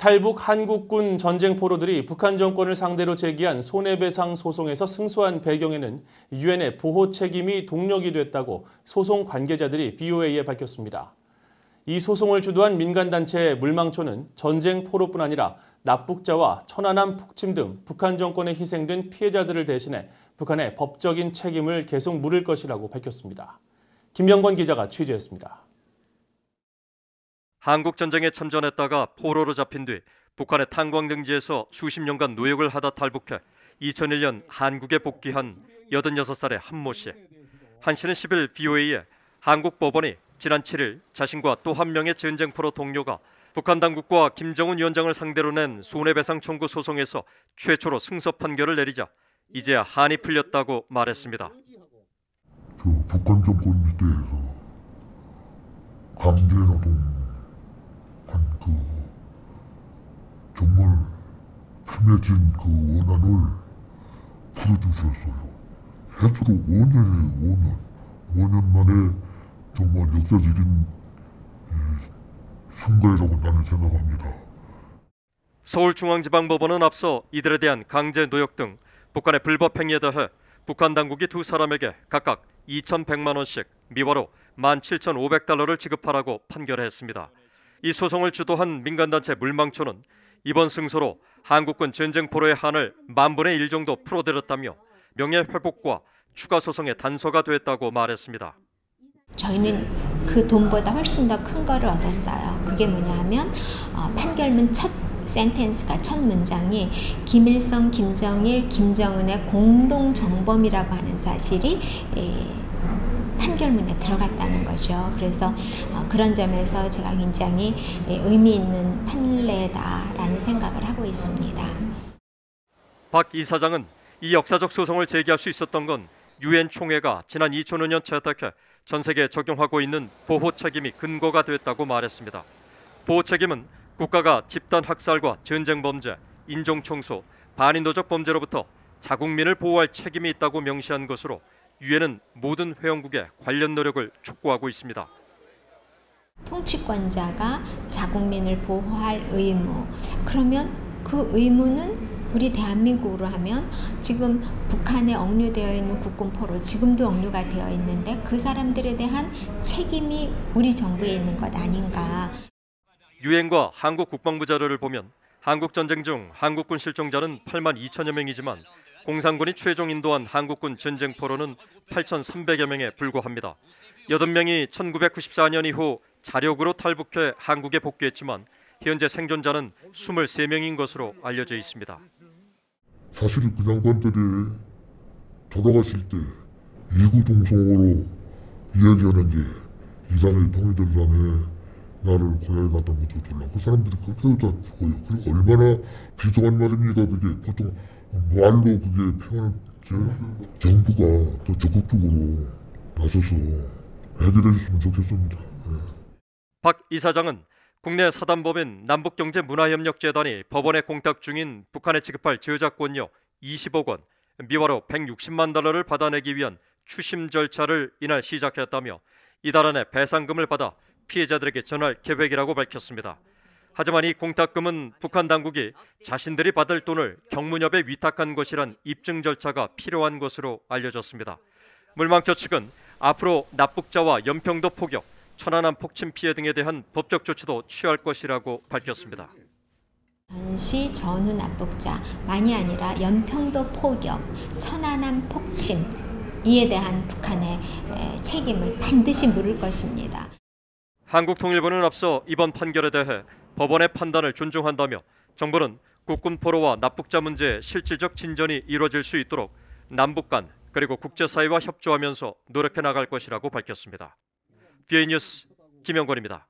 탈북 한국군 전쟁 포로들이 북한 정권을 상대로 제기한 손해배상 소송에서 승소한 배경에는 유엔의 보호 책임이 동력이 됐다고 소송 관계자들이 BOA에 밝혔습니다. 이 소송을 주도한 민간단체 물망초는 전쟁 포로뿐 아니라 납북자와 천안함 폭침 등 북한 정권에 희생된 피해자들을 대신해 북한의 법적인 책임을 계속 물을 것이라고 밝혔습니다. 김영권 기자가 취재했습니다. 한국 전쟁에 참전했다가 포로로 잡힌 뒤 북한의 탄광 등지에서 수십 년간 노역을 하다 탈북해 2001년 한국에 복귀한 86살의 한모 씨. 한 씨는 10일 BOA에 한국 법원이 지난 7일 자신과 또 한 명의 전쟁 포로 동료가 북한 당국과 김정은 위원장을 상대로 낸 손해배상 청구 소송에서 최초로 승소 판결을 내리자 이제야 한이 풀렸다고 말했습니다. 저 북한 정권 시대에서 강제노동 한 그 정말 심해진 그 원한을 풀어주셨어요. 해수로 5년이에요, 5년. 5년 만에 정말 역사적인 이 순간이라고 나는 생각합니다. 서울중앙지방법원은 앞서 이들에 대한 강제 노역 등 북한의 불법 행위에 대해 북한 당국이 두 사람에게 각각 2,100만 원씩 미화로 17,500달러를 지급하라고 판결했습니다. 이 소송을 주도한 민간단체 물망초는 이번 승소로 한국군 전쟁포로의 한을 만분의 1 정도 풀어드렸다며 명예회복과 추가 소송의 단서가 됐다고 말했습니다. 저희는 그 돈보다 훨씬 더 큰 거를 얻었어요. 그게 뭐냐 하면 어, 판결문 첫 센텐스가 첫 문장이 김일성, 김정일, 김정은의 공동 정범이라고 하는 사실이 에, 판결문에 들어갔다는 거죠. 그래서 어, 그런 점에서 제가 굉장히 에, 의미 있는 판례다라는 생각을 하고 있습니다. 박 이사장은 이 역사적 소송을 제기할 수 있었던 건 유엔 총회가 지난 2005년 채택해 전 세계에 적용하고 있는 보호 책임이 근거가 됐다고 말했습니다. 보호 책임은 국가가 집단 학살과 전쟁 범죄, 인종 청소, 반인도적 범죄로부터 자국민을 보호할 책임이 있다고 명시한 것으로 유엔은 모든 회원국의 관련 노력을 촉구하고 있습니다. 통치권자가 자국민을 보호할 의무. 그러면 그 의무는 우리 대한민국으로 하면 지금 북한에 억류되어 있는 국군포로 지금도 억류가 되어 있는데 그 사람들에 대한 책임이 우리 정부에 있는 것 아닌가. 유엔과 한국 국방부 자료를 보면 한국 전쟁 중 한국군 실종자는 8만 2천여 명이지만 공산군이 최종 인도한 한국군 전쟁 포로는 8,300여 명에 불과합니다. 8명이 1994년 이후 자력으로 탈북해 한국에 복귀했지만 현재 생존자는 23명인 것으로 알려져 있습니다. 사실 그 장관들이 돌아가실 때 이구동성으로 이야기하는 게 이산의 통일된다음에 나를 고향에 갖다 묻혀달라. 그 사람들이 그렇게 다 죽어요. 그리고 얼마나 비속한 말입니까? 그게 보통 말로 그게 표현을 정부가 더 적극적으로 나서서 해결해 줬으면 좋겠습니다. 예. 박 이사장은 국내 사단법인 남북경제문화협력재단이 법원에 공탁 중인 북한에 지급할 저작권료 20억 원, 미화로 160만 달러를 받아내기 위한 추심 절차를 이날 시작했다며 이달 안에 배상금을 받아 피해자들에게 전할 계획이라고 밝혔습니다. 하지만 이 공탁금은 북한 당국이 자신들이 받을 돈을 경무협에 위탁한 것이란 입증 절차가 필요한 것으로 알려졌습니다. 물망초 측은 앞으로 납북자와 연평도 포격, 천안함 폭침 피해 등에 대한 법적 조치도 취할 것이라고 밝혔습니다. 전시 전후 납북자만이 아니라 연평도 포격, 천안함 폭침 이에 대한 북한의 책임을 반드시 물을 것입니다. 한국통일부는 앞서 이번 판결에 대해 법원의 판단을 존중한다며 정부는 국군 포로와 납북자 문제에 실질적 진전이 이루어질 수 있도록 남북 간 그리고 국제사회와 협조하면서 노력해 나갈 것이라고 밝혔습니다. 비에 뉴스 김영권입니다.